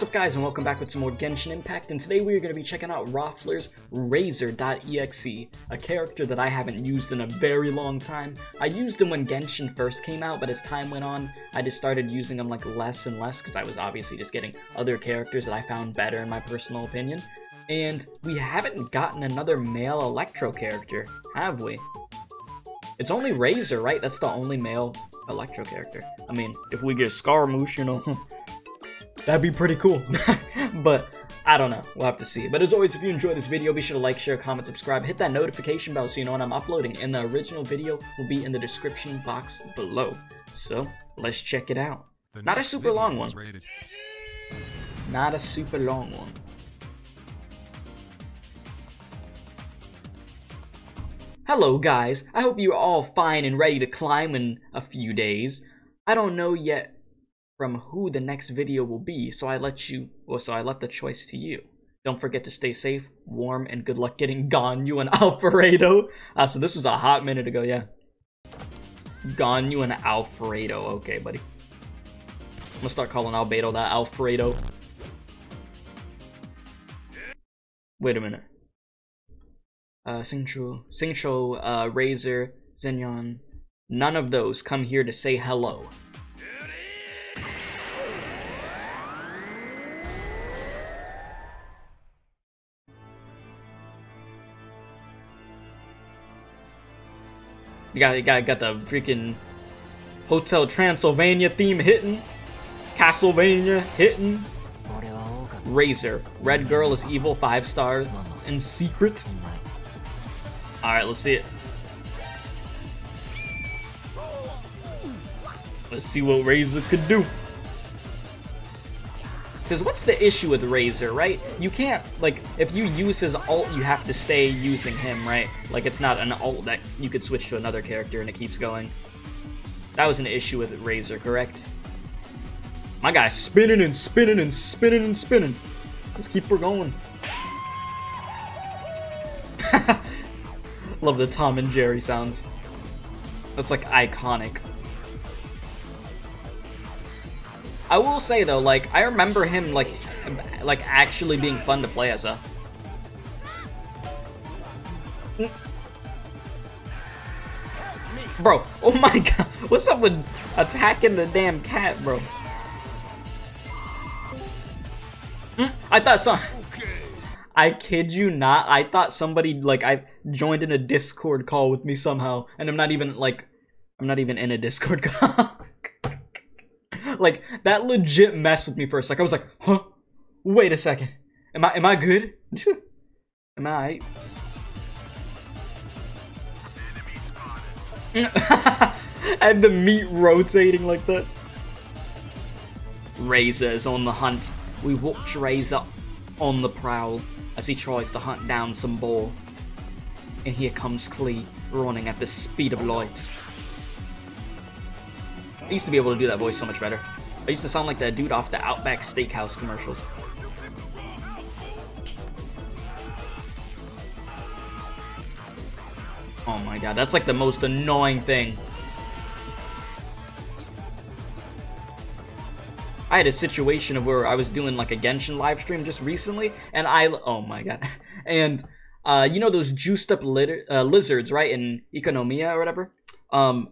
What's up guys and welcome back with some more Genshin Impact and today we are going to be checking out Rawfler's Razor.exe, a character that I haven't used in a very long time. I used him when Genshin first came out, but as time went on, I just started using him like less and less because I was obviously just getting other characters that I found better in my personal opinion. And we haven't gotten another male Electro character, have we? It's only Razor, right? That's the only male Electro character. I mean, if we get Scaramouche, you know, that'd be pretty cool. but I don't know. We'll have to see. But as always, if you enjoyed this video, be sure to like, share, comment, subscribe, hit that notification bell so you know when I'm uploading. And the original video will be in the description box below. So, let's check it out. The Not a super long one. rated- Not a super long one. Hello guys, I hope you're all fine and ready to climb in a few days. I don't know yet from who the next video will be, so I let you, well, so I left the choice to you. Don't forget to stay safe, warm, and good luck getting gone, you and Alfredo. Ah, so this was a hot minute ago, yeah. Gone, you and Alfredo, okay, buddy. I'm gonna start calling Albedo that Alfredo. Wait a minute. Uh, Xingqiu, Xingqiu, uh, Razor, Xinyan, none of those come here to say hello. You got, you got, got the freaking Hotel Transylvania theme hitting, Castlevania hitting. Razor, Red Girl is evil, five stars, in secret. Alright, let's see it. Let's see what Razor could do. Because what's the issue with Razor, right? You can't, like, if you use his ult, you have to stay using him, right? Like, it's not an ult that you could switch to another character and it keeps going. That was an issue with Razor, correct? My guy's spinning and spinning and spinning and spinning. Let's keep her going. Love the Tom and Jerry sounds. That's like iconic. I will say though, like I remember him like like actually being fun to play as a. Bro, oh my god, what's up with attacking the damn cat, bro? Mm, I thought some. I kid you not. I thought somebody like I joined in a Discord call with me somehow, and I'm not even like I'm not even in a Discord call. Like that legit messed with me for a sec. I was like, huh? Wait a second. Am I am I good? Am I? and the meat rotating like that. Razor is on the hunt. We watch Razor on the prowl as he tries to hunt down some boar. And here comes Klee, running at the speed of light. I used to be able to do that voice so much better. I used to sound like that dude off the Outback Steakhouse commercials. Oh my god, that's like the most annoying thing. I had a situation of where I was doing like a Genshin live stream just recently, and I oh my god, and uh, you know those juiced up uh, lizards, right, in Economia or whatever. Um,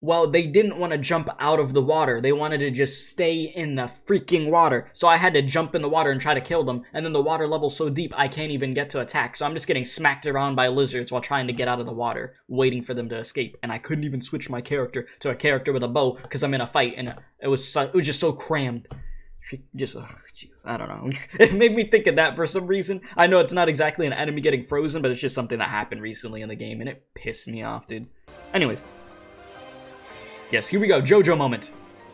well, they didn't want to jump out of the water. They wanted to just stay in the freaking water. So I had to jump in the water and try to kill them. And then the water level's so deep, I can't even get to attack. So I'm just getting smacked around by lizards while trying to get out of the water, waiting for them to escape. And I couldn't even switch my character to a character with a bow because I'm in a fight, and it was so, it was just so crammed. Just, ugh, jeez, I don't know. It made me think of that for some reason. I know it's not exactly an enemy getting frozen, but it's just something that happened recently in the game, and it pissed me off, dude. Anyways, Yes, here we go. JoJo moment.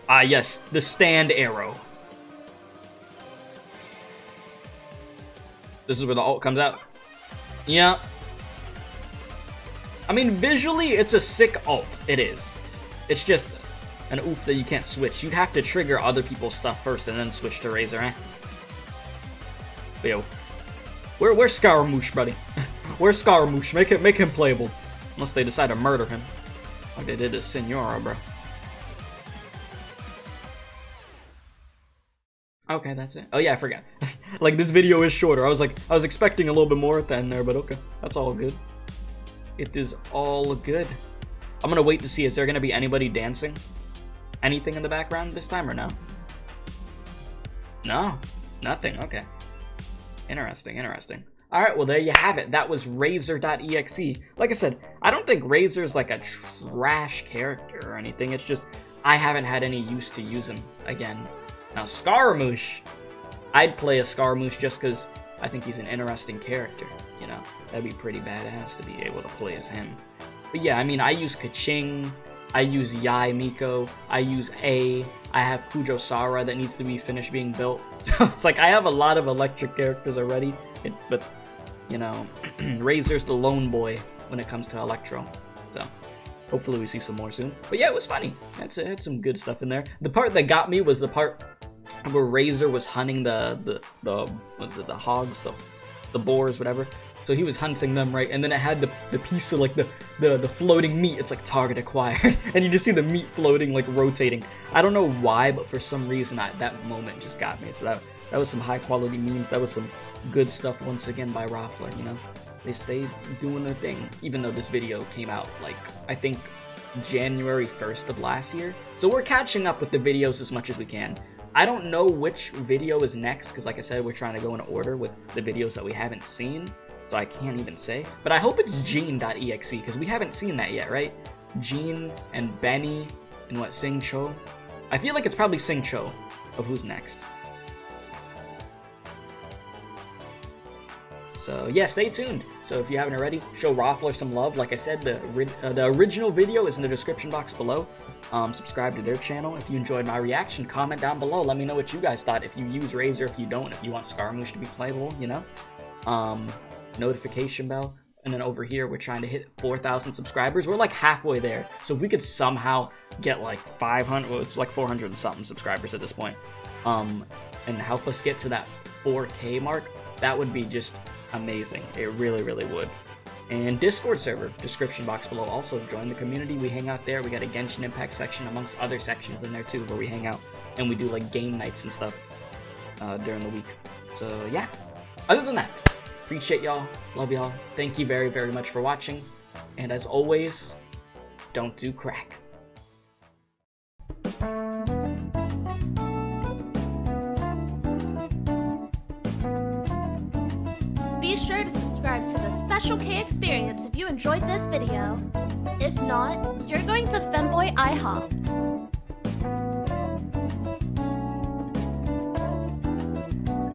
Ah, yes, the stand arrow. This is where the alt comes out. Yeah. I mean, visually, it's a sick alt. It is. It's just an oof that you can't switch. You'd have to trigger other people's stuff first and then switch to Razor, eh? But yo. Where, where's Scaramouche, buddy? where's Scaramouche? Make, it, make him playable. Unless they decide to murder him. Like they did to Signora, bro. Okay, that's it. Oh yeah, I forgot. like this video is shorter. I was like, I was expecting a little bit more at the end there, but okay, that's all good. It is all good. I'm gonna wait to see, is there gonna be anybody dancing? Anything in the background this time or no? No, nothing, okay. Interesting, interesting. Alright, well there you have it. That was Razor.exe. Like I said, I don't think Razor's like a trash character or anything. It's just, I haven't had any use to use him again. Now, Scaramouche, I'd play a Scaramouche just because I think he's an interesting character, you know? That'd be pretty badass to be able to play as him. But yeah, I mean, I use Keqing, I use Yae Miko, I use A, I have Kujo Sara that needs to be finished being built. So it's like I have a lot of electric characters already, it, but, you know, Razor's the lone boy when it comes to Electro. So, hopefully we see some more soon. But yeah, it was funny. That's It had some good stuff in there. The part that got me was the part where Razor was hunting the the the what's it the hogs the the boars whatever. So he was hunting them right, and then it had the the piece of like the the the floating meat. It's like target acquired, and you just see the meat floating like rotating. I don't know why, but for some reason I, that moment just got me. So that that was some high quality memes. That was some good stuff once again by Rawfler. You know, they stayed doing their thing, even though this video came out like I think January 1st of last year. So we're catching up with the videos as much as we can. I don't know which video is next because like I said, we're trying to go in order with the videos that we haven't seen. So I can't even say. But I hope it's Jean.exe because we haven't seen that yet, right? Gene and Benny and what, Xingqiu? I feel like it's probably Xingqiu of who's next. So yeah, stay tuned. So if you haven't already, show Rawfler some love. Like I said, the uh, the original video is in the description box below. Um, subscribe to their channel. If you enjoyed my reaction, comment down below. Let me know what you guys thought. If you use Razor, if you don't, if you want Scaramouche to be playable, you know. Um, notification bell. And then over here, we're trying to hit 4,000 subscribers. We're like halfway there. So we could somehow get like 500, well, it's like 400 and something subscribers at this point, um, and help us get to that 4K mark, that would be just amazing. It really, really would. And Discord server, description box below. Also, join the community. We hang out there. We got a Genshin Impact section amongst other sections in there too, where we hang out and we do like game nights and stuff uh, during the week. So yeah. Other than that, appreciate y'all. Love y'all. Thank you very, very much for watching. And as always, don't do crack. Be sure to subscribe to the Special K Experience if you enjoyed this video. If not, you're going to Femboy IHOP.